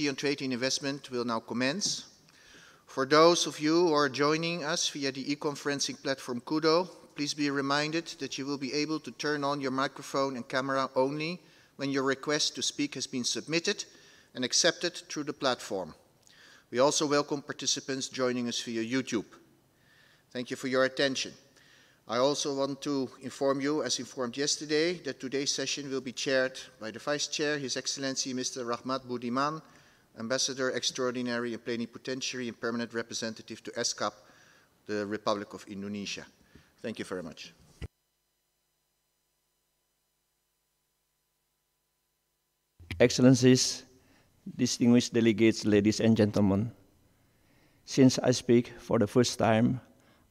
on Trade and Investment will now commence. For those of you who are joining us via the e-conferencing platform Kudo, please be reminded that you will be able to turn on your microphone and camera only when your request to speak has been submitted and accepted through the platform. We also welcome participants joining us via YouTube. Thank you for your attention. I also want to inform you, as informed yesterday, that today's session will be chaired by the Vice Chair, His Excellency Mr. Rahmat Budiman, Ambassador Extraordinary and Plenipotentiary and Permanent Representative to ESCAP, the Republic of Indonesia. Thank you very much. Excellencies, distinguished delegates, ladies and gentlemen, since I speak for the first time,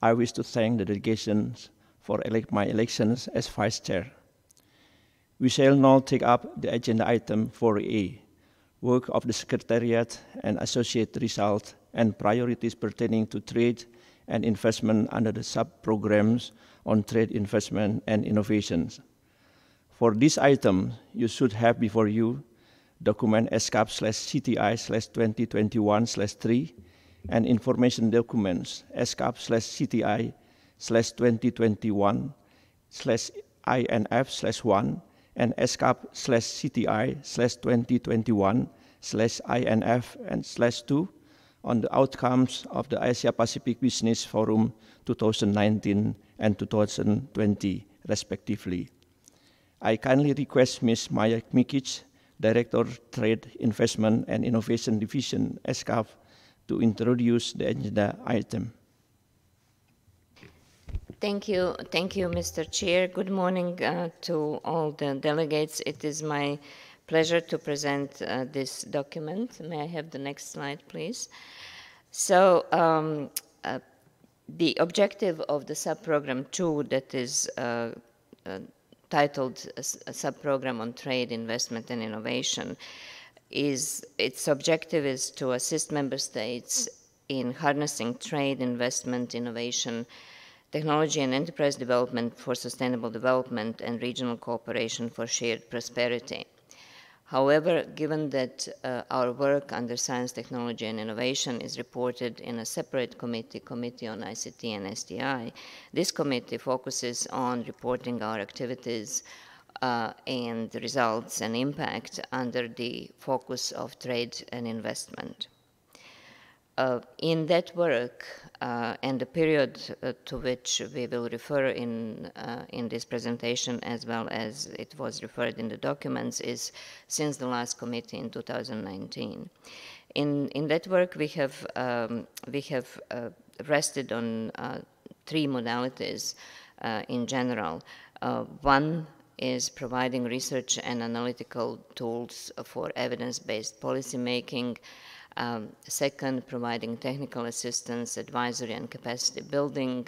I wish to thank the delegations for elect my elections as Vice Chair. We shall now take up the agenda item 4A, work of the Secretariat and associate results and priorities pertaining to trade and investment under the sub-programs on trade, investment, and innovations. For this item, you should have before you document ESCAP slash CTI slash 2021 slash 3 and information documents ESCAP slash CTI slash 2021 slash INF slash 1 and ESCAP slash CTI slash 2021 slash INF and slash 2 on the outcomes of the Asia Pacific Business Forum 2019 and 2020, respectively. I kindly request Ms. Maya Mikic, Director Trade, Investment and Innovation Division, ESCAP, to introduce the agenda item. Thank you, thank you, Mr. Chair. Good morning uh, to all the delegates. It is my pleasure to present uh, this document. May I have the next slide, please? So, um, uh, the objective of the sub-program 2 that is uh, uh titled a, a sub-program on trade, investment, and innovation is its objective is to assist member states in harnessing trade, investment, innovation, technology and enterprise development for sustainable development, and regional cooperation for shared prosperity. However, given that uh, our work under science, technology, and innovation is reported in a separate committee, Committee on ICT and STI, this committee focuses on reporting our activities uh, and results and impact under the focus of trade and investment. Uh, in that work uh, and the period uh, to which we will refer in, uh, in this presentation as well as it was referred in the documents is since the last committee in 2019. In, in that work we have, um, we have uh, rested on uh, three modalities in general. one is providing research and analytical tools for evidence-based policymaking, um, second, providing technical assistance, advisory, and capacity building.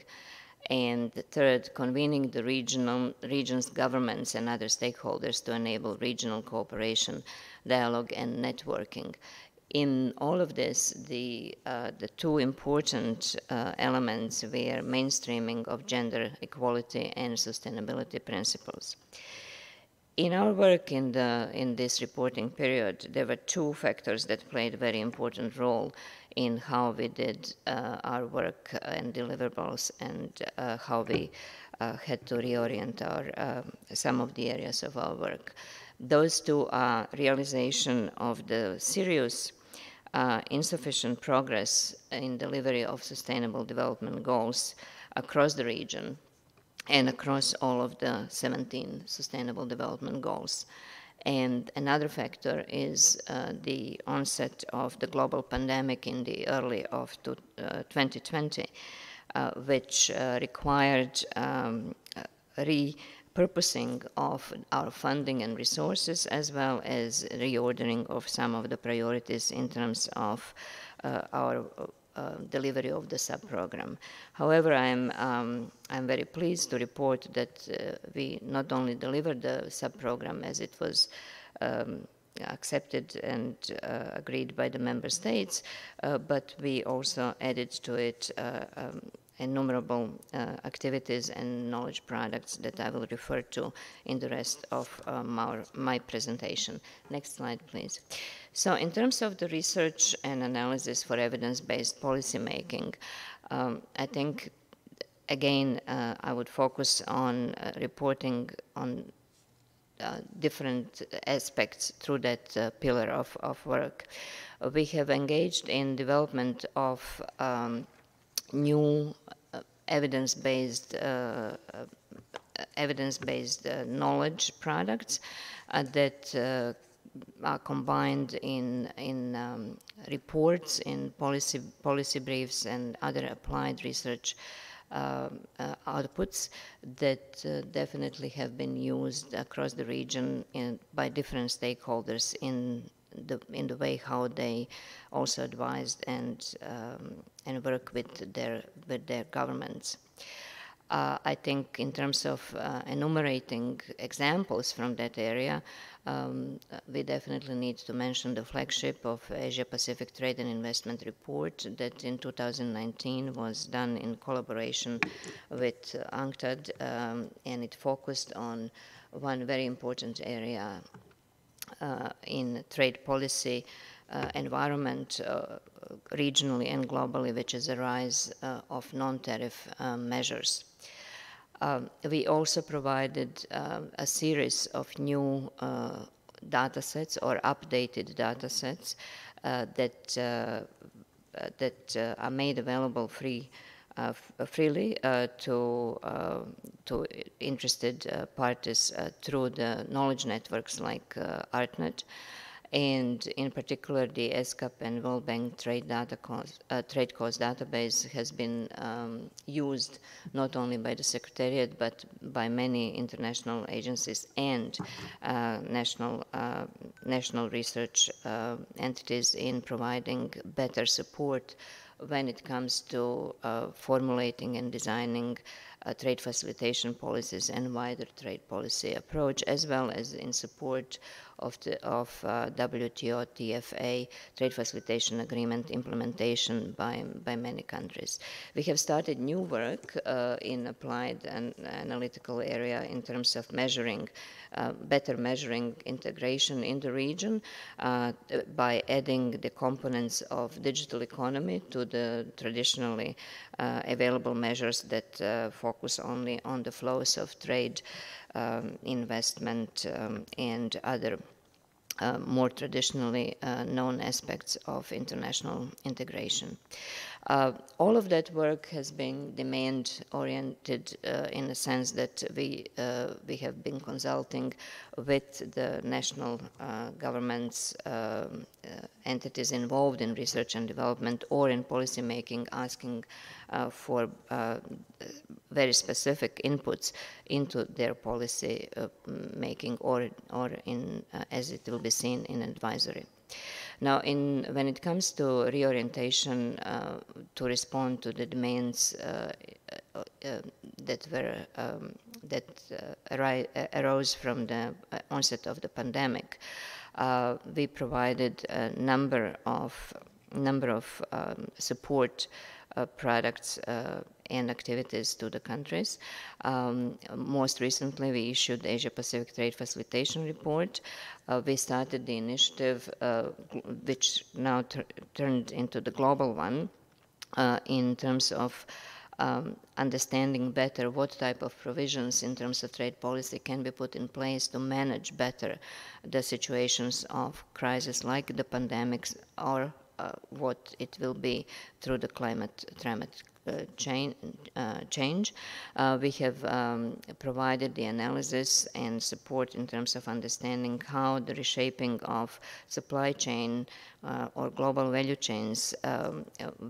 And third, convening the regional, region's governments and other stakeholders to enable regional cooperation, dialogue, and networking. In all of this, the, uh, the two important uh, elements were mainstreaming of gender equality and sustainability principles. In our work in, the, in this reporting period, there were two factors that played a very important role in how we did uh, our work and deliverables and uh, how we uh, had to reorient our, um, some of the areas of our work. Those two are realization of the serious uh, insufficient progress in delivery of sustainable development goals across the region and across all of the 17 Sustainable Development Goals. And another factor is uh, the onset of the global pandemic in the early of to, uh, 2020, uh, which uh, required um, repurposing of our funding and resources, as well as reordering of some of the priorities in terms of uh, our uh, delivery of the sub-program. However, I'm, um, I'm very pleased to report that uh, we not only delivered the sub-program as it was um, accepted and uh, agreed by the member states, uh, but we also added to it uh, um, innumerable uh, activities and knowledge products that I will refer to in the rest of um, our, my presentation. Next slide, please. So in terms of the research and analysis for evidence-based policymaking, um, I think, again, uh, I would focus on uh, reporting on uh, different aspects through that uh, pillar of, of work. we have engaged in development of um, new uh, evidence-based uh, evidence-based knowledge products that are combined in, in um, reports, in policy, policy briefs, and other applied research uh, uh, outputs that uh, definitely have been used across the region in, by different stakeholders in the, in the way how they also advised and, um, and work with their, with their governments. Uh, I think in terms of uh, enumerating examples from that area, um, we definitely need to mention the flagship of Asia Pacific Trade and Investment Report that in 2019 was done in collaboration with UNCTAD um, and it focused on one very important area uh, in trade policy environment uh, regionally and globally, which is the rise uh, of non-tariff uh, measures. Um, we also provided a series of new uh, data sets or updated data sets uh, that, uh, that uh, are made available free, uh, freely to, to interested parties through the knowledge networks like ArtNet and in particular the ESCAP and World Bank trade data cost, uh, trade cost database has been um, used not only by the Secretariat but by many international agencies and uh, national uh, national research uh, entities in providing better support when it comes to uh, formulating and designing uh, trade facilitation policies and wider trade policy approach, as well as in support of, the, of uh, WTO TFA trade facilitation agreement implementation by, by many countries. We have started new work uh, in applied and analytical area in terms of measuring, uh, better measuring integration in the region uh, by adding the components of digital economy to the traditionally uh, available measures that uh, focus only on the flows of trade um, investment um, and other uh, more traditionally uh, known aspects of international integration. Uh, all of that work has been demand-oriented uh, in the sense that we uh, we have been consulting with the national uh, governments um, entities involved in research and development or in policy making, asking uh, for uh, very specific inputs into their policy uh, making or, or in, as it will be seen in advisory. Now, in, when it comes to reorientation uh, to respond to the demands uh, uh, that were um, that arose from the onset of the pandemic, we provided a number of number of um, support uh, products uh, and activities to the countries. Um, most recently, we issued the Asia Pacific Trade Facilitation Report. Uh, we started the initiative, uh, which now turned into the global one, uh, in terms of um, understanding better what type of provisions in terms of trade policy can be put in place to manage better the situations of crisis like the pandemics or uh, what it will be through the climate, climate change. Uh, change. we have um, provided the analysis and support in terms of understanding how the reshaping of supply chain uh, or global value chains um,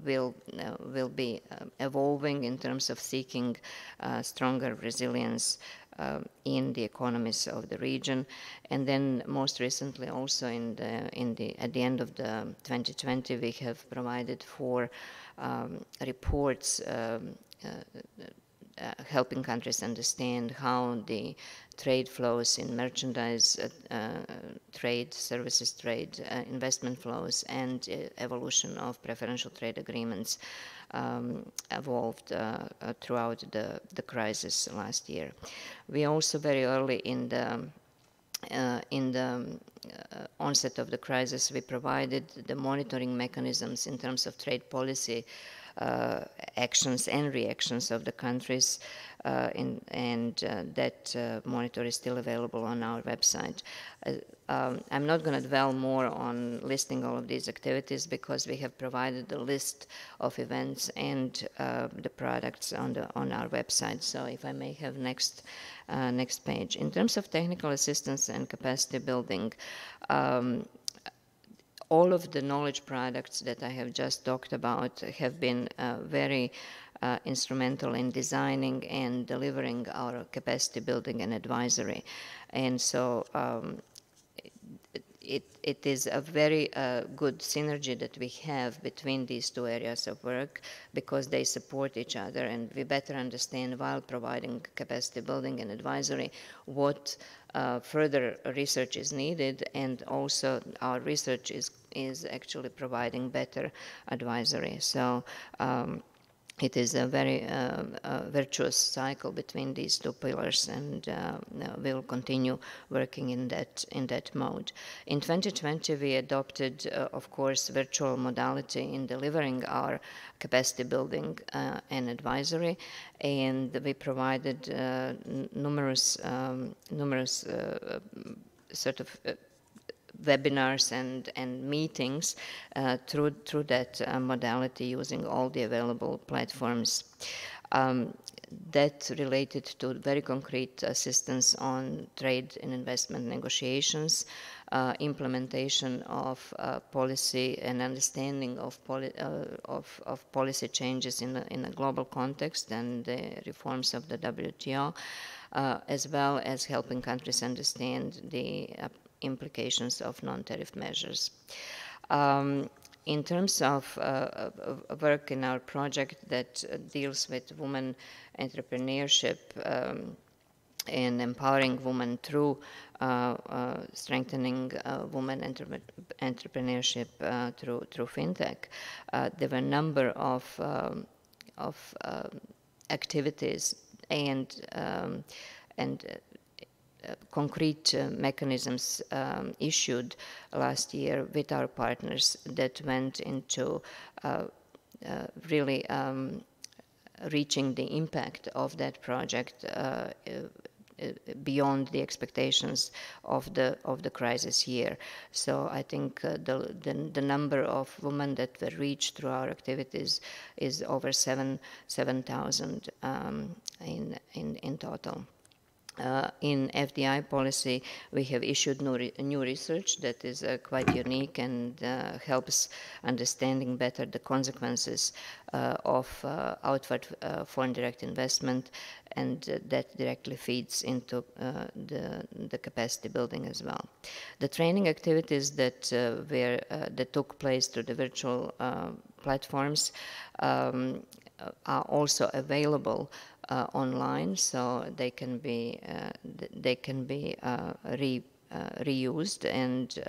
will uh, will be uh, evolving in terms of seeking stronger resilience uh, in the economies of the region. And then most recently also in the, in the, at the end of the 2020, we have provided for reports um, uh, uh, helping countries understand how the trade flows in merchandise uh, uh, trade, services trade, uh, investment flows, and evolution of preferential trade agreements um, evolved throughout the, the crisis last year. We also very early in the uh, in the uh, onset of the crisis, we provided the monitoring mechanisms in terms of trade policy uh, actions and reactions of the countries, uh, in, and uh, that monitor is still available on our website. Um, I'm not going to dwell more on listing all of these activities because we have provided the list of events and uh, the products on the on our website. So if I may have next uh, next page. In terms of technical assistance and capacity building, um, all of the knowledge products that I have just talked about have been uh, very uh, instrumental in designing and delivering our capacity building and advisory. And so um, it, it is a very uh, good synergy that we have between these two areas of work because they support each other and we better understand while providing capacity building and advisory what uh, further research is needed and also our research is, is actually providing better advisory. So um, it is a very uh, uh, virtuous cycle between these two pillars, and uh, we will continue working in that in that mode. In 2020, we adopted, uh, of course, virtual modality in delivering our capacity building uh, and advisory, and we provided numerous um, numerous sort of webinars and, and meetings uh, through, through that uh, modality using all the available platforms. Um, that related to very concrete assistance on trade and investment negotiations, uh, implementation of uh, policy and understanding of, poli uh, of, of, policy changes in a, in a global context and the reforms of the WTO, uh, as well as helping countries understand the implications of non-tariff measures. Um, in terms of uh, work in our project that uh, deals with women entrepreneurship um, and empowering women through uh, uh, strengthening uh, women entre entrepreneurship uh, through through fintech. there were a number of um, of um, activities and um, and concrete uh, mechanisms um, issued last year with our partners that went into uh, uh, really um, reaching the impact of that project beyond the expectations of the of the crisis year. So I think uh, the, the, the number of women that were reached through our activities is over seven seven thousand um, in in in total. Uh, in FDI policy, we have issued new, re new research that is uh, quite unique and uh, helps understanding better the consequences uh, of uh, outward uh, foreign direct investment, and that directly feeds into the, the capacity building as well. The training activities that were that took place through the virtual platforms um, are also available uh, online, so they can be uh, they can be uh, re, reused and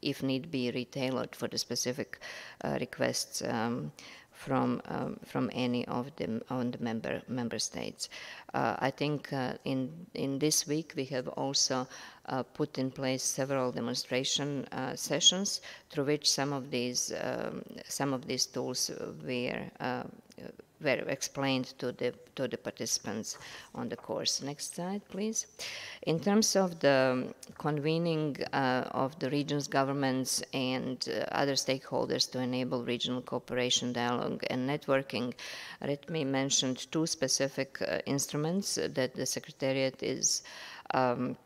if need be retailored for the specific requests um, from um, from any of the on the member member states. Uh, I think uh, in in this week we have also uh, put in place several demonstration sessions through which some of these um, some of these tools were were explained to the to the participants on the course. Next slide, please. In terms of the convening uh, of the region's governments and uh, other stakeholders to enable regional cooperation, dialogue, and networking, let me mention two specific uh, instruments that the Secretariat is um,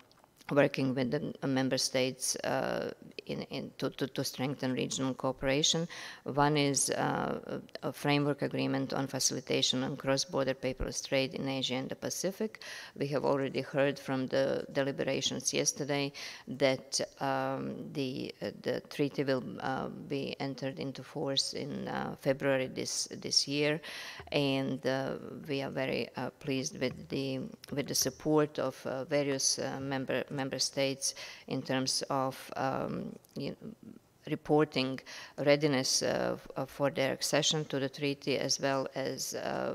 working with the member states uh, in, in to, to, to, strengthen regional cooperation. One is uh, a framework agreement on facilitation on cross-border paperless trade in Asia and the Pacific. We have already heard from the deliberations yesterday that um, the uh, the treaty will uh, be entered into force in uh, February this this year, and uh, we are very pleased with the with the support of various member member states in terms of um, you know, reporting readiness uh, for their accession to the treaty as well as uh,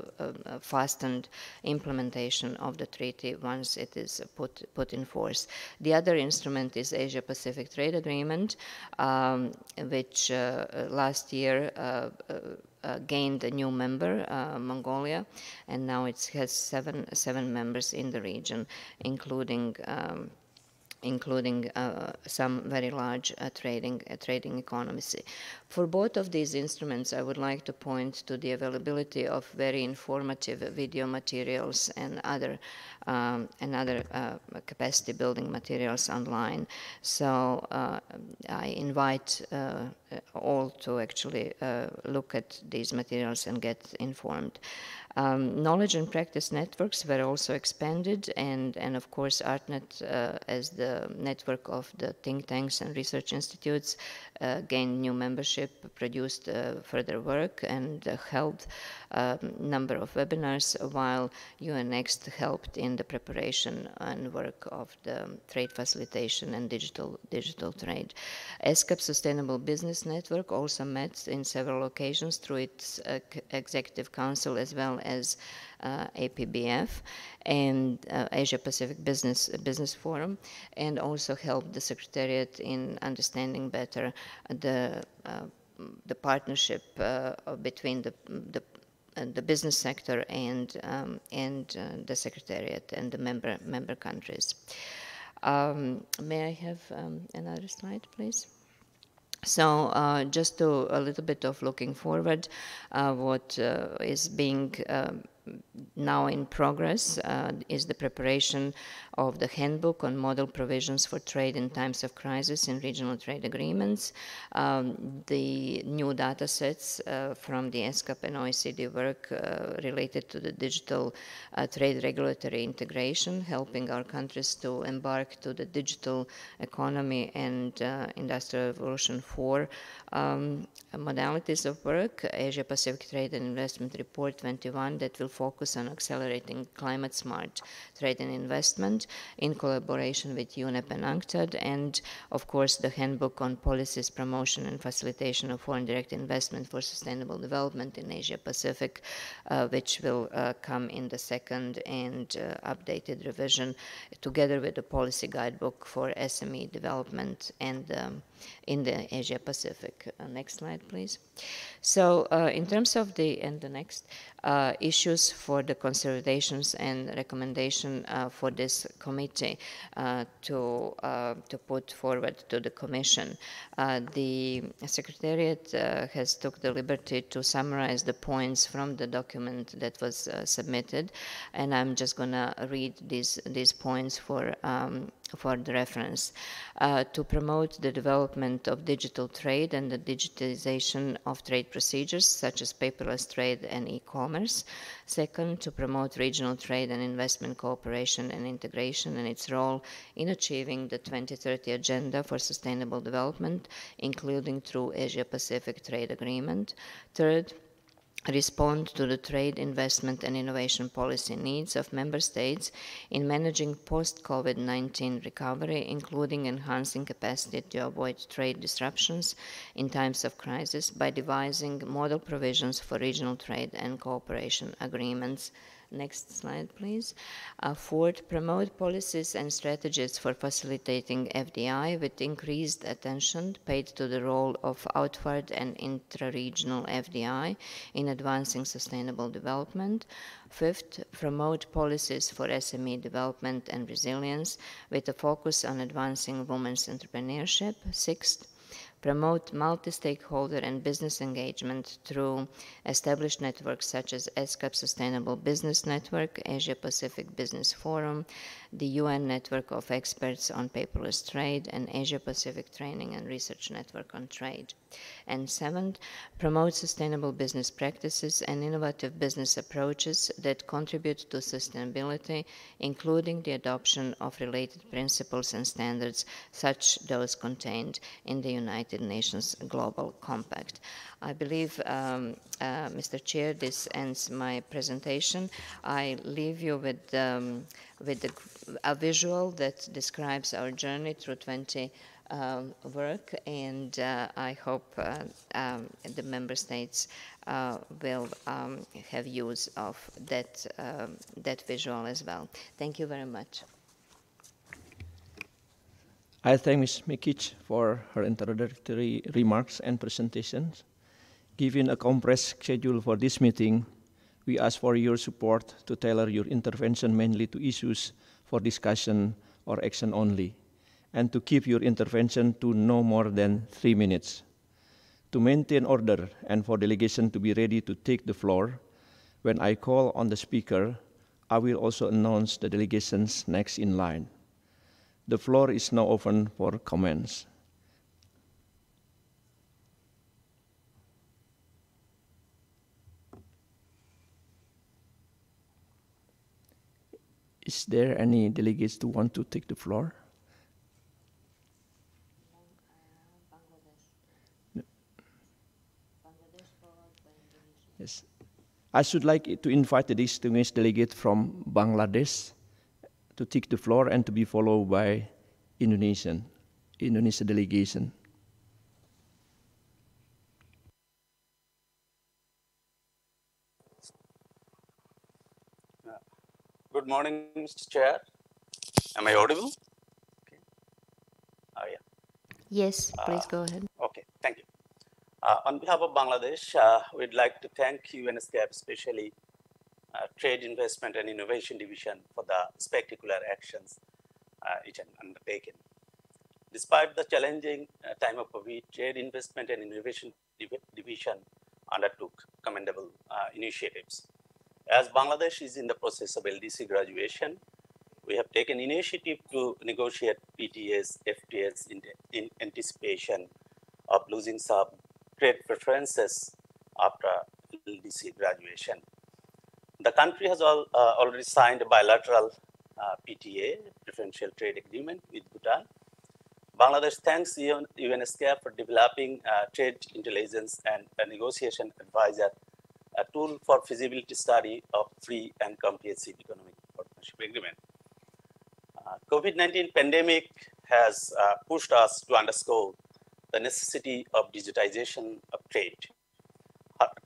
fastened implementation of the treaty once it is put, put in force. The other instrument is Asia Pacific Trade Agreement, um, which uh, last year uh, uh, gained a new member, uh, Mongolia, and now it has seven, seven members in the region, including um, including uh, some very large uh, trading, uh, trading economies. For both of these instruments, I would like to point to the availability of very informative video materials and other, um, and other uh, capacity building materials online. So uh, I invite uh, all to actually look at these materials and get informed. Um, knowledge and practice networks were also expanded, and, and of course, ArtNet, uh, as the network of the think tanks and research institutes, gained new membership, produced uh, further work, and held a um, number of webinars, while UNNExT helped in the preparation and work of the trade facilitation and digital, digital trade. ESCAP Sustainable Business Network also met in several occasions through its uh, executive council as well as APBF and uh, Asia Pacific Business Business Forum, and also help the Secretariat in understanding better the uh, the partnership between the, the the business sector and um, and uh, the secretariat and the member member countries. Um, may I have um, another slide, please? So uh, just to a little bit of looking forward, uh, what uh, is being um, now in progress uh, is the preparation of the handbook on model provisions for trade in times of crisis in regional trade agreements, um, the new data sets uh, from the ESCAP and OECD work uh, related to the digital uh, trade regulatory integration, helping our countries to embark to the digital economy and uh, industrial revolution 4 um, modalities of work, Asia Pacific Trade and Investment Report 21 that will focus on accelerating climate smart trade and investment in collaboration with UNEP and UNCTAD, and of course the handbook on policies, promotion and facilitation of foreign direct investment for sustainable development in Asia Pacific, uh, which will uh, come in the second and uh, updated revision together with the policy guidebook for SME development and um, in the Asia Pacific. Uh, next slide, please. So uh, in terms of the, and the next, uh, issues for the considerations and recommendation uh, for this committee uh, to, uh, to put forward to the Commission. the Secretariat has took the liberty to summarize the points from the document that was submitted, and I'm just going to read these, these points for um, for the reference, uh, to promote the development of digital trade and the digitization of trade procedures such as paperless trade and e-commerce. Second, to promote regional trade and investment cooperation and integration and its role in achieving the 2030 Agenda for Sustainable Development, including through Asia-Pacific Trade Agreement. Third, respond to the trade, investment, and innovation policy needs of member states in managing post-COVID-19 recovery, including enhancing capacity to avoid trade disruptions in times of crisis by devising model provisions for regional trade and cooperation agreements Next slide, please. Uh, fourth, promote policies and strategies for facilitating FDI with increased attention paid to the role of outward and intra-regional FDI in advancing sustainable development. Fifth, promote policies for SME development and resilience with a focus on advancing women's entrepreneurship. Sixth, promote multi-stakeholder and business engagement through established networks such as ESCAP Sustainable Business Network, Asia Pacific Business Forum, the UN Network of Experts on Paperless Trade, and Asia Pacific Training and Research Network on Trade. And seventh, promote sustainable business practices and innovative business approaches that contribute to sustainability, including the adoption of related principles and standards, such as those contained in the United Nations Global Compact. I believe, um, uh, Mr. Chair, this ends my presentation. I leave you with, um, with the, a visual that describes our journey through 20 um, work, and uh, I hope uh, um, the member states uh, will um, have use of that, um, that visual as well. Thank you very much. I thank Ms. Mikic for her introductory remarks and presentations. Given a compressed schedule for this meeting, we ask for your support to tailor your intervention mainly to issues for discussion or action only, and to keep your intervention to no more than three minutes. To maintain order and for delegation to be ready to take the floor, when I call on the speaker, I will also announce the delegations next in line. The floor is now open for comments. Is there any delegates who want to take the floor? Yes. I should like to invite the distinguished delegate from Bangladesh to take the floor and to be followed by Indonesian, Indonesia delegation. Good morning, Mr. Chair. Am I audible? Okay. Oh, yeah. Yes, please go ahead. Okay, thank you. Uh, on behalf of Bangladesh, uh, we'd like to thank UNESCAP, especially uh, Trade Investment and Innovation Division for the spectacular actions uh, it has undertaken. Despite the challenging uh, time of COVID, Trade Investment and Innovation Div Division undertook commendable uh, initiatives. As Bangladesh is in the process of LDC graduation, we have taken initiative to negotiate PTAs, FTAs in, in anticipation of losing some trade preferences after LDC graduation. The country has all, uh, already signed a bilateral uh, PTA, preferential trade agreement with Bhutan. Bangladesh thanks UN, UNESCAP for developing uh, trade intelligence and negotiation advisor, a tool for feasibility study of free and comprehensive economic partnership agreement. Uh, COVID-19 pandemic has uh, pushed us to underscore the necessity of digitization of trade,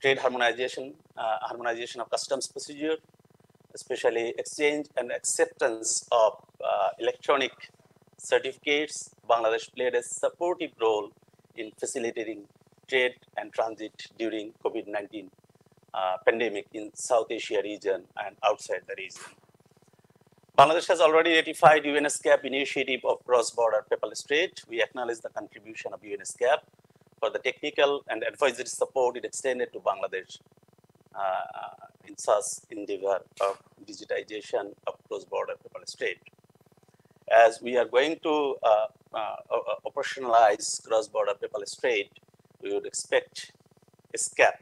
trade harmonization, uh, harmonization of customs procedure, especially exchange and acceptance of uh, electronic certificates. Bangladesh played a supportive role in facilitating trade and transit during COVID-19 uh, pandemic in South Asia region and outside the region. Bangladesh has already ratified UNESCAP initiative of cross-border paperless trade. We acknowledge the contribution of UNESCAP for the technical and advisory support it extended to Bangladesh uh, in such endeavor of digitization of cross-border paperless trade. As we are going to uh, uh, operationalize cross-border paperless trade, we would expect ESCAP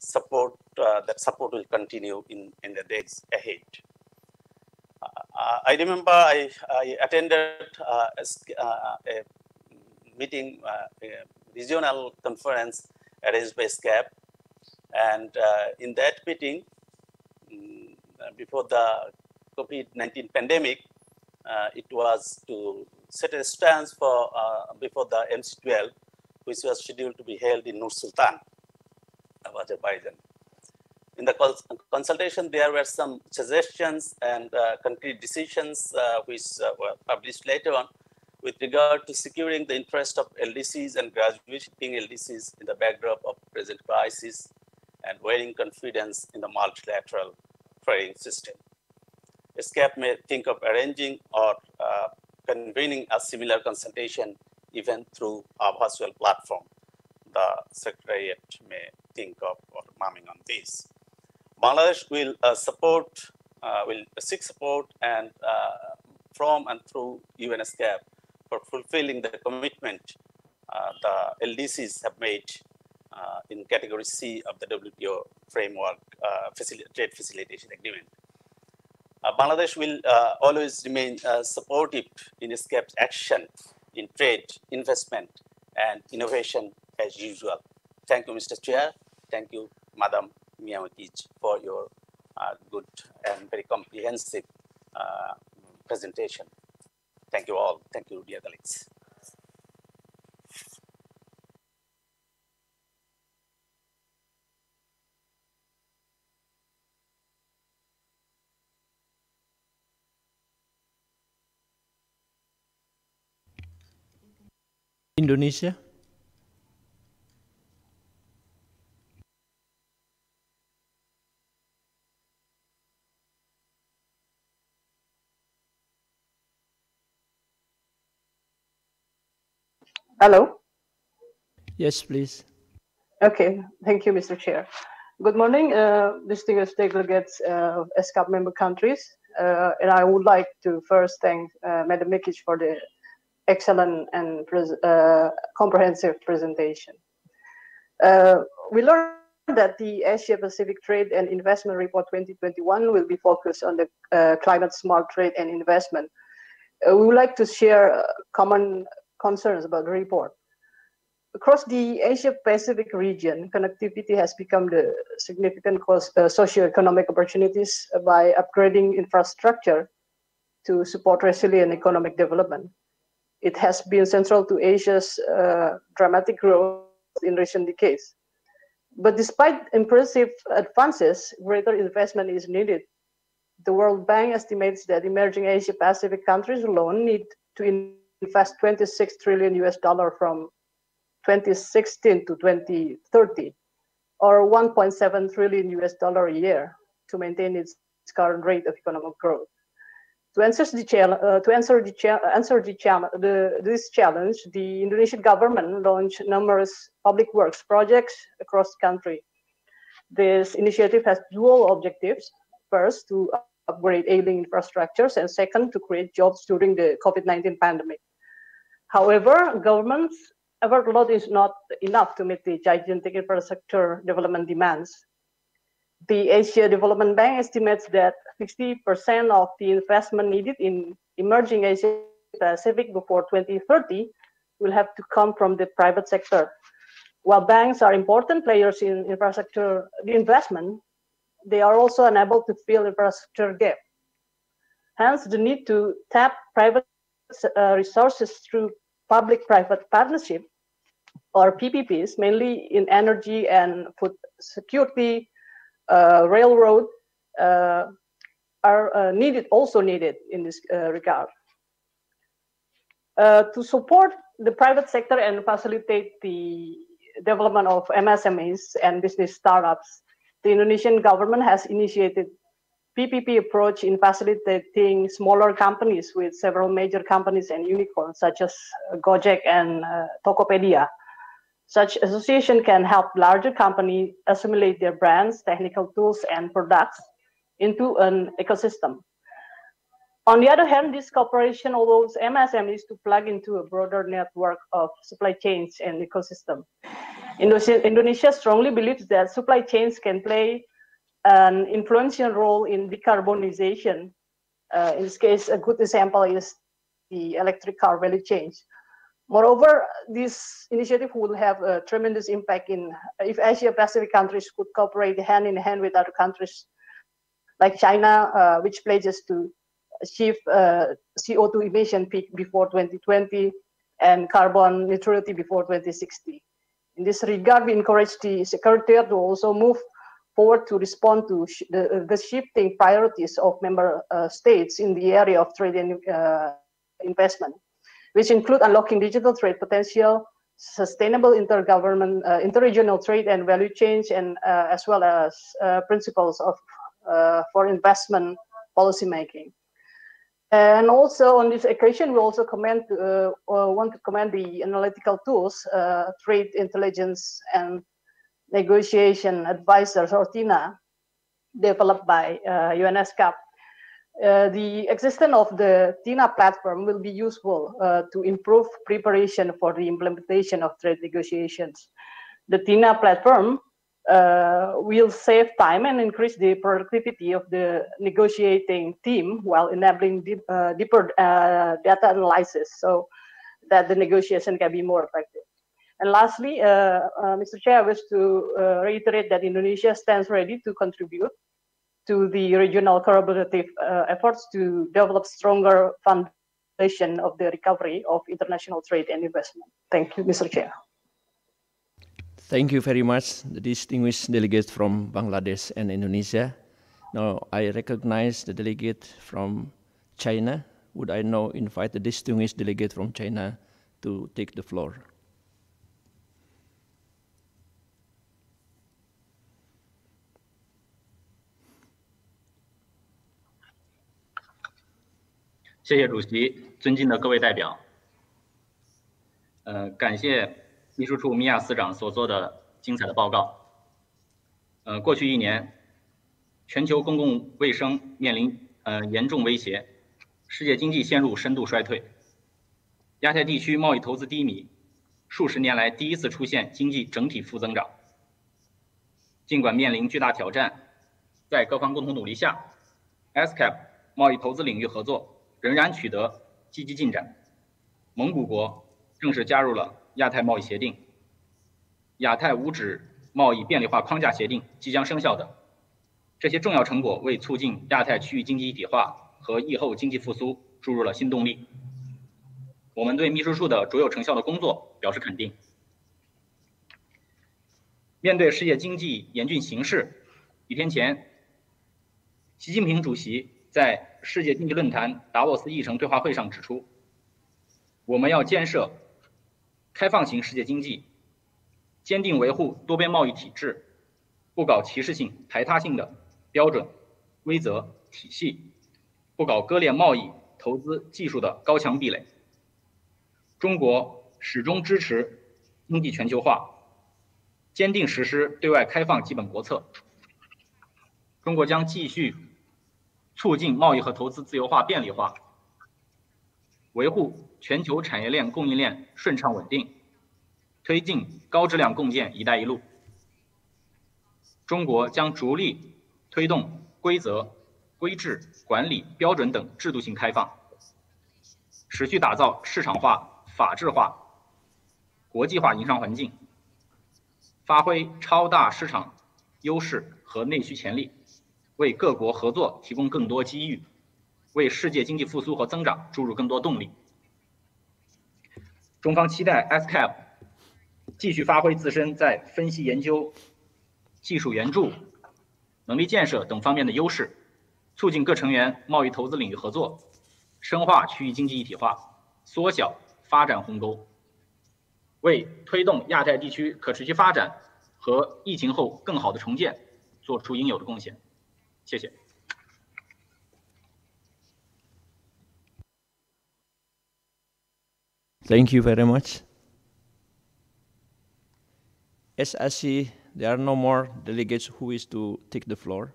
support, uh, that support will continue in, in the days ahead. Uh, I remember I, I attended uh, a, uh, a, meeting, a regional conference arranged by ESCAP. And in that meeting, um, before the COVID-19 pandemic, it was to set a stance for before the MC12, which was scheduled to be held in Nur Sultan, Azerbaijan in the consultation, there were some suggestions and uh, concrete decisions uh, which uh, were published later on with regard to securing the interest of LDCs and graduating LDCs in the backdrop of present crisis and waning confidence in the multilateral trading system. ESCAP may think of arranging or uh, convening a similar consultation even through a virtual platform. The Secretariat may think of or mamming on this. Bangladesh will uh, support, uh, will seek support and uh, from and through UNESCAP for fulfilling the commitment uh, the LDCs have made uh, in category C of the WTO framework facil trade facilitation agreement. Uh, Bangladesh will uh, always remain uh, supportive in ESCAP's action in trade, investment, and innovation as usual. Thank you, Mr. Chair. Thank you, Madam Miyawaki, for your uh, good and very comprehensive uh, presentation. Thank you all. Thank you, dear colleagues. Indonesia Hello. Yes, please. Okay, thank you, Mr. Chair. Good morning, uh, distinguished delegates uh, of ESCAP member countries. Uh, and I would like to first thank uh, Madam Mikic for the excellent and uh, comprehensive presentation. Uh, we learned that the Asia Pacific Trade and Investment Report 2021 will be focused on the uh, climate smart trade and investment. we would like to share common concerns about the report. Across the Asia Pacific region, connectivity has become the significant cause, uh, socio-economic opportunities by upgrading infrastructure to support resilient economic development. It has been central to Asia's uh, dramatic growth in recent decades. But despite impressive advances, greater investment is needed. The World Bank estimates that emerging Asia Pacific countries alone need to invest 26 trillion US dollar from 2016 to 2030, or 1.7 trillion US dollar a year to maintain its current rate of economic growth. To answer the, uh, to answer the, answer the, the, this challenge, the Indonesian government launched numerous public works projects across the country. This initiative has dual objectives. First, to upgrade ailing infrastructures, and second, to create jobs during the COVID-19 pandemic. However, government's effort load is not enough to meet the gigantic infrastructure development demands. The Asia Development Bank estimates that 60% of the investment needed in emerging Asia Pacific before 2030 will have to come from the private sector. While banks are important players in infrastructure investment, they are also unable to fill infrastructure gap. Hence, the need to tap private uh, resources through public-private partnership or PPPs, mainly in energy and food security, uh, railroad, uh, are uh, needed, also needed in this uh, regard. Uh, to support the private sector and facilitate the development of MSMEs and business startups, the Indonesian government has initiated PPP approach in facilitating smaller companies with several major companies and unicorns such as Gojek and uh, Tokopedia. Such association can help larger companies assimilate their brands, technical tools, and products into an ecosystem. On the other hand, this cooperation allows MSMEs to plug into a broader network of supply chains and ecosystem. Indonesia strongly believes that supply chains can play an influential role in decarbonization. Uh, in this case, a good example is the electric car value change. Moreover, this initiative will have a tremendous impact in if Asia Pacific countries could cooperate hand in hand with other countries like China, uh, which pledges to achieve uh, CO2 emission peak before 2020 and carbon neutrality before 2060. In this regard, we encourage the Secretariat to also move forward to respond to sh the, the, shifting priorities of member uh, states in the area of trade and uh, investment, which include unlocking digital trade potential, sustainable intergovernment, uh, interregional trade and value change, and uh, as well as uh, principles of uh, for investment policymaking. And also on this occasion, we also commend, uh, want to commend the analytical tools, uh, trade intelligence and negotiation advisors, or TINA, developed by uh, UNESCAP. Uh, the existence of the TINA platform will be useful uh, to improve preparation for the implementation of trade negotiations. The TINA platform uh, will save time and increase the productivity of the negotiating team while enabling deep, uh, deeper uh, data analysis so that the negotiation can be more effective. And lastly, uh, uh, Mr. Chair, I wish to uh, reiterate that Indonesia stands ready to contribute to the regional collaborative efforts to develop stronger foundation of the recovery of international trade and investment. Thank you, Mr. Chair. Thank you very much, the distinguished delegates from Bangladesh and Indonesia. Now, I recognize the delegate from China. Would I now invite the distinguished delegate from China to take the floor? 谢谢主席，尊敬的各位代表。呃，感谢。秘书处米娅司长所做的精彩的报告。呃，过去一年，全球公共卫生面临呃严重威胁，世界经济陷入深度衰退，亚太地区贸易投资低迷，数十年来第一次出现经济整体负增长。尽管面临巨大挑战，在各方共同努力下，SCAP 贸易投资领域合作仍然取得积极进展。蒙古国正式加入了。亚太贸易协定、亚太五指贸易便利化框架协定即将生效等，这些重要成果为促进亚太区域经济一体化和疫后经济复苏注入了新动力。我们对秘书处的卓有成效的工作表示肯定。面对世界经济严峻形势，几天前，习近平主席在世界经济论坛达沃斯议程对话会上指出，我们要建设。开放型世界经济，坚定维护多边贸易体制，不搞歧视性、排他性的标准、规则体系，不搞割裂贸易、投资、技术的高墙壁垒。中国始终支持经济全球化，坚定实施对外开放基本国策。中国将继续促进贸易和投资自由化便利化。维护全球产业链供应链顺畅稳定，推进高质量共建“一带一路”。中国将着力推动规则、规制、管理标准等制度性开放，持续打造市场化、法治化、国际化营商环境，发挥超大市场优势和内需潜力，为各国合作提供更多机遇。为世界经济复苏和增长注入更多动力。中方期待 SCAP 继续发挥自身在分析研究、技术援助、能力建设等方面的优势，促进各成员贸易投资领域合作，深化区域经济一体化，缩小发展鸿沟，为推动亚太地区可持续发展和疫情后更好的重建做出应有的贡献。谢谢。Thank you very much. As I see there are no more delegates who wish to take the floor,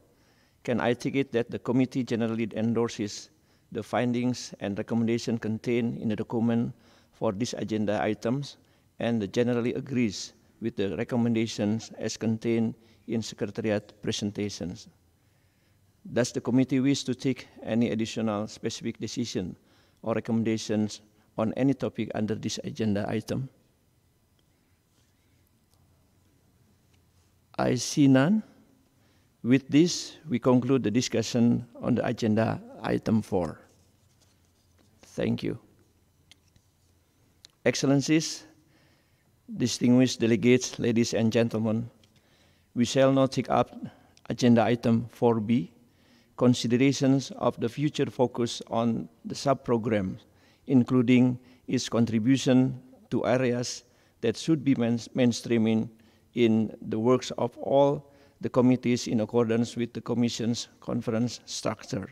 can I take it that the committee generally endorses the findings and recommendations contained in the document for these agenda items and generally agrees with the recommendations as contained in Secretariat presentations. Does the committee wish to take any additional specific decision or recommendations on any topic under this agenda item? I see none. With this, we conclude the discussion on the agenda item 4. Thank you. Excellencies, distinguished delegates, ladies and gentlemen, we shall now take up agenda item 4B, considerations of the future focus on the sub-programs including its contribution to areas that should be main mainstreaming in the works of all the committees in accordance with the Commission's conference structure.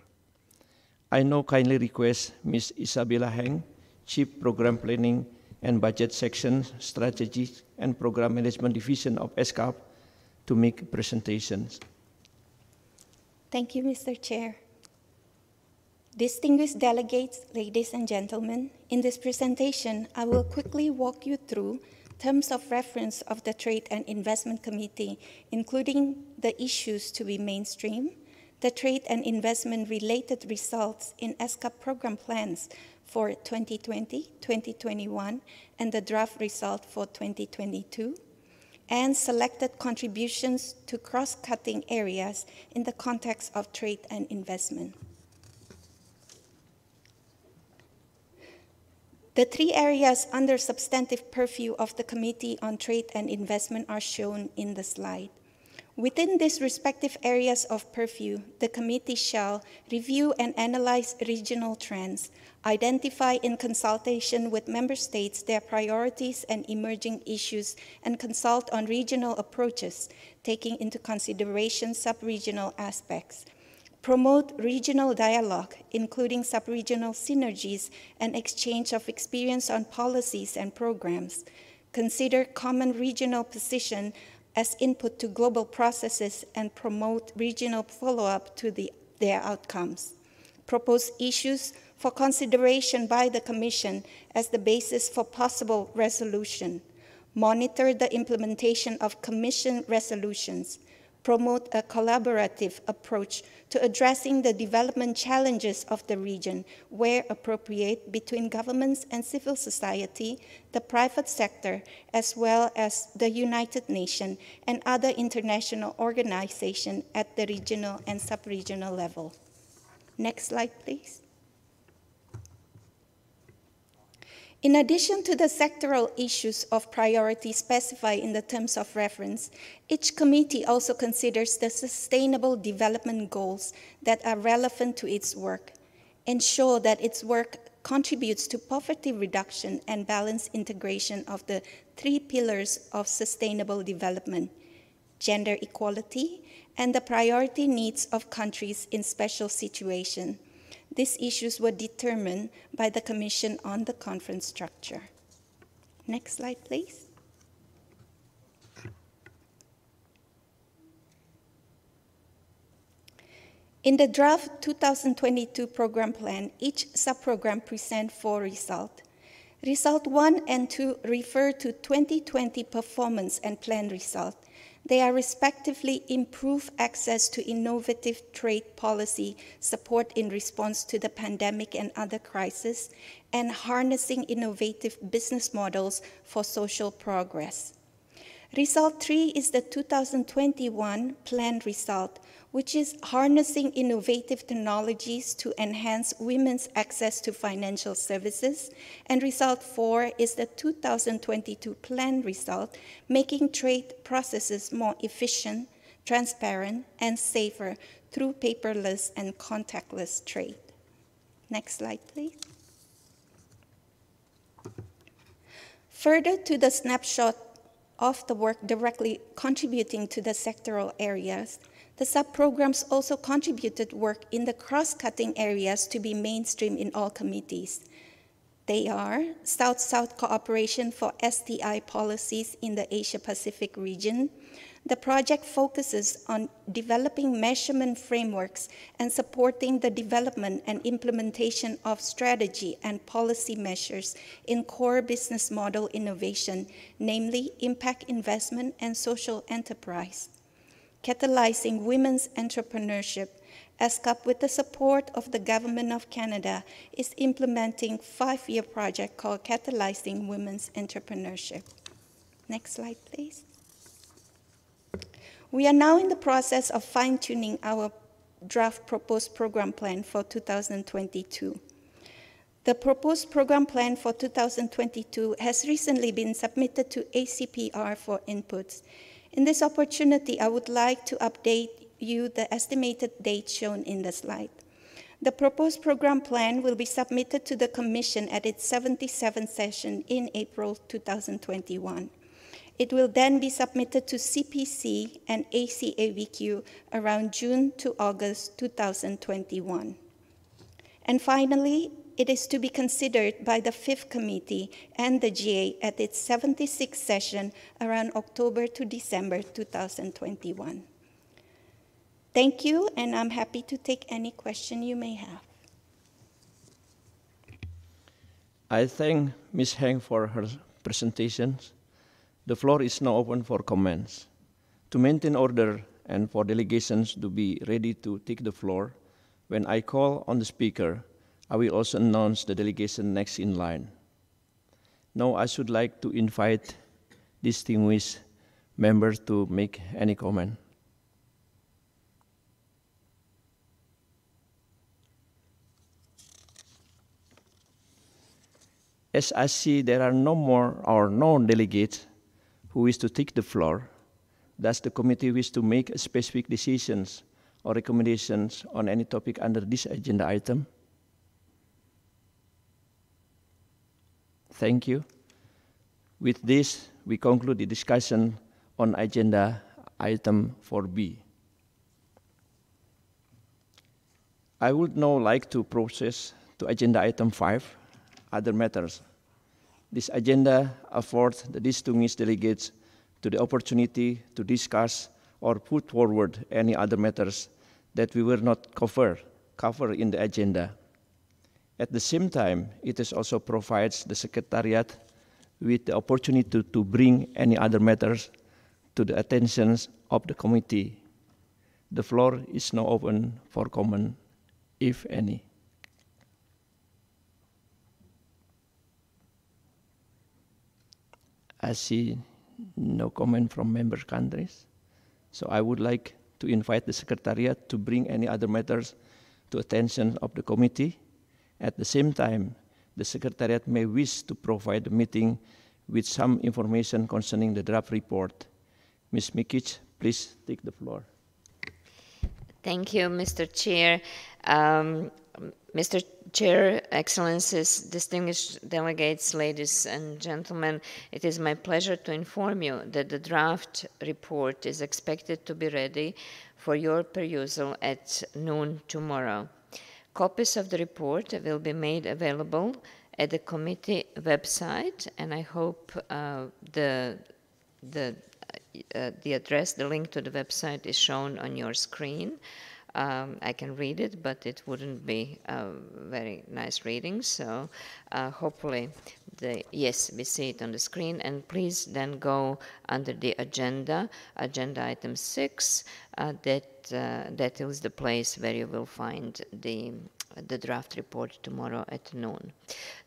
I now kindly request Ms. Isabella Heng, Chief Program Planning and Budget Section, Strategy and Program Management Division of ESCAP, to make presentations. Thank you, Mr. Chair. Distinguished delegates, ladies and gentlemen, in this presentation, I will quickly walk you through terms of reference of the Trade and Investment Committee, including the issues to be mainstream, the trade and investment related results in ESCAP program plans for 2020, 2021, and the draft result for 2022, and selected contributions to cross-cutting areas in the context of trade and investment. The three areas under substantive purview of the Committee on Trade and Investment are shown in the slide. Within these respective areas of purview, the committee shall review and analyze regional trends, identify in consultation with member states their priorities and emerging issues, and consult on regional approaches, taking into consideration sub-regional aspects. Promote regional dialogue, including sub-regional synergies and exchange of experience on policies and programs. Consider common regional position as input to global processes and promote regional follow-up to the, their outcomes. Propose issues for consideration by the Commission as the basis for possible resolution. Monitor the implementation of Commission resolutions. Promote a collaborative approach to addressing the development challenges of the region where appropriate between governments and civil society, the private sector, as well as the United Nations and other international organizations at the regional and sub-regional level. Next slide, please. In addition to the sectoral issues of priority specified in the terms of reference, each committee also considers the sustainable development goals that are relevant to its work, ensure that its work contributes to poverty reduction and balanced integration of the three pillars of sustainable development, gender equality, and the priority needs of countries in special situations these issues were determined by the Commission on the conference structure. Next slide, please. In the draft 2022 program plan, each subprogram presents four results. Result 1 and 2 refer to 2020 performance and plan result. They are respectively improve access to innovative trade policy support in response to the pandemic and other crises, and harnessing innovative business models for social progress. Result 3 is the 2021 plan result, which is harnessing innovative technologies to enhance women's access to financial services. And result four is the 2022 plan result, making trade processes more efficient, transparent, and safer through paperless and contactless trade. Next slide, please. Further to the snapshot of the work directly contributing to the sectoral areas, the sub-programs also contributed work in the cross-cutting areas to be mainstream in all committees. They are South-South cooperation for STI policies in the Asia-Pacific region. The project focuses on developing measurement frameworks and supporting the development and implementation of strategy and policy measures in core business model innovation, namely impact investment and social enterprise catalyzing women's entrepreneurship, ESCAP, with the support of the Government of Canada, is implementing five-year project called Catalyzing Women's Entrepreneurship. Next slide, please. We are now in the process of fine-tuning our draft proposed program plan for 2022. The proposed program plan for 2022 has recently been submitted to ACPR for inputs. In this opportunity, I would like to update you the estimated date shown in the slide. The proposed program plan will be submitted to the Commission at its 77th session in April 2021. It will then be submitted to CPC and ACABQ around June to August 2021. And finally, it is to be considered by the Fifth Committee and the GA at its 76th session around October to December 2021. Thank you, and I'm happy to take any question you may have. I thank Ms. Heng for her presentations. The floor is now open for comments. To maintain order and for delegations to be ready to take the floor, when I call on the speaker, I will also announce the delegation next in line. Now I should like to invite distinguished members to make any comment. As I see there are no more or no delegates who wish to take the floor, does the committee wish to make specific decisions or recommendations on any topic under this agenda item? Thank you. With this, we conclude the discussion on agenda item 4B. I would now like to process to agenda item 5, other matters. This agenda affords the distinguished delegates to the opportunity to discuss or put forward any other matters that we will not cover, cover in the agenda. At the same time, it also provides the Secretariat with the opportunity to, to bring any other matters to the attention of the committee. The floor is now open for comment, if any. I see no comment from member countries. So I would like to invite the Secretariat to bring any other matters to attention of the committee. At the same time, the Secretariat may wish to provide the meeting with some information concerning the draft report. Ms. Mikic, please take the floor. Thank you, Mr. Chair. Um, Mr. Chair, Excellencies, distinguished delegates, ladies and gentlemen, it is my pleasure to inform you that the draft report is expected to be ready for your perusal at noon tomorrow. Copies of the report will be made available at the committee website, and I hope uh, the, the, the address, the link to the website is shown on your screen. Um, I can read it, but it wouldn't be a very nice reading. So uh, hopefully, the, yes, we see it on the screen. And please then go under the agenda, agenda item six. Uh, that uh, that is the place where you will find the the draft report tomorrow at noon.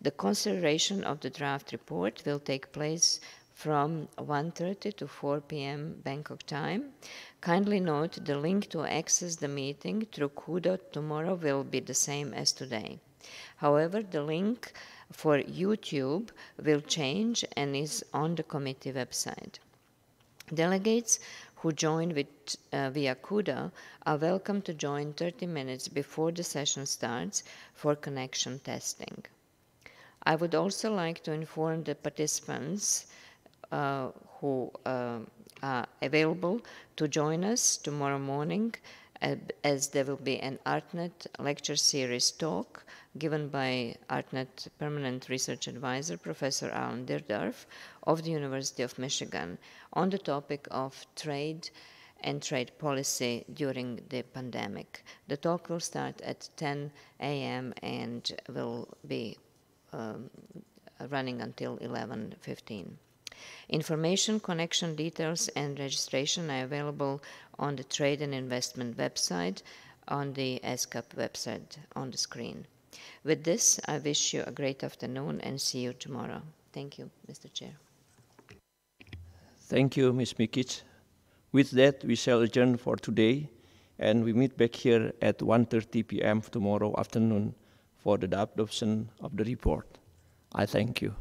The consideration of the draft report will take place from 1.30 to 4 p.m. Bangkok time. Kindly note the link to access the meeting through Kudo tomorrow will be the same as today. However, the link for YouTube will change and is on the committee website. Delegates who join with, uh, via Kudo are welcome to join 30 minutes before the session starts for connection testing. I would also like to inform the participants who uh, are available to join us tomorrow morning as there will be an ARTNeT lecture series talk given by ARTNeT Permanent Research Advisor, Professor Alan Deardorff of the University of Michigan on the topic of trade and trade policy during the pandemic. The talk will start at 10 a.m. and will be um, running until 11.15. Information, connection details, and registration are available on the Trade and Investment website, on the ESCAP website on the screen. With this, I wish you a great afternoon and see you tomorrow. Thank you, Mr. Chair. Thank you, Ms. Mikic. With that, we shall adjourn for today, and we meet back here at 1.30 p.m. tomorrow afternoon for the adoption of the report. I thank you.